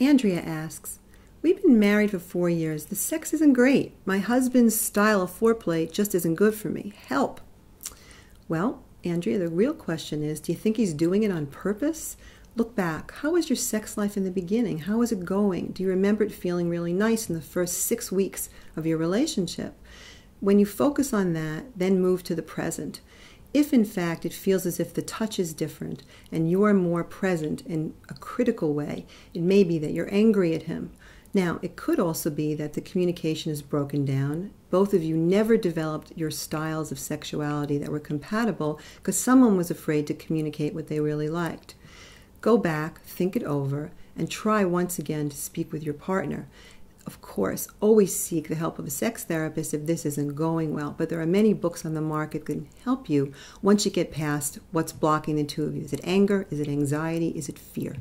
Andrea asks, We've been married for four years. The sex isn't great. My husband's style of foreplay just isn't good for me. Help. Well, Andrea, the real question is do you think he's doing it on purpose? Look back. How was your sex life in the beginning? How was it going? Do you remember it feeling really nice in the first six weeks of your relationship? When you focus on that, then move to the present. If in fact it feels as if the touch is different and you are more present in a critical way, it may be that you're angry at him. Now, it could also be that the communication is broken down. Both of you never developed your styles of sexuality that were compatible because someone was afraid to communicate what they really liked. Go back, think it over, and try once again to speak with your partner of course, always seek the help of a sex therapist if this isn't going well. But there are many books on the market that can help you once you get past what's blocking the two of you. Is it anger? Is it anxiety? Is it fear?